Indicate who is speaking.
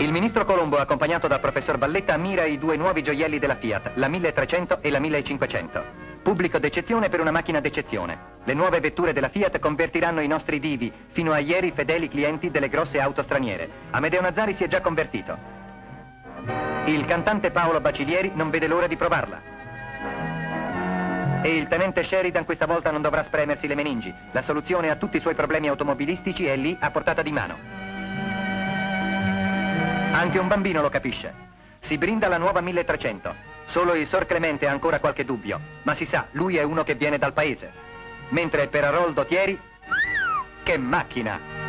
Speaker 1: Il ministro Colombo, accompagnato dal professor Valletta, ammira i due nuovi gioielli della Fiat, la 1300 e la 1500. Pubblico d'eccezione per una macchina d'eccezione. Le nuove vetture della Fiat convertiranno i nostri divi, fino a ieri fedeli clienti delle grosse auto straniere. Amedeo Nazzari si è già convertito. Il cantante Paolo Bacilieri non vede l'ora di provarla. E il tenente Sheridan questa volta non dovrà spremersi le meningi. La soluzione a tutti i suoi problemi automobilistici è lì a portata di mano. Anche un bambino lo capisce. Si brinda la nuova 1300. Solo il Sor Clemente ha ancora qualche dubbio, ma si sa, lui è uno che viene dal paese. Mentre per Aroldo Thieri, che macchina!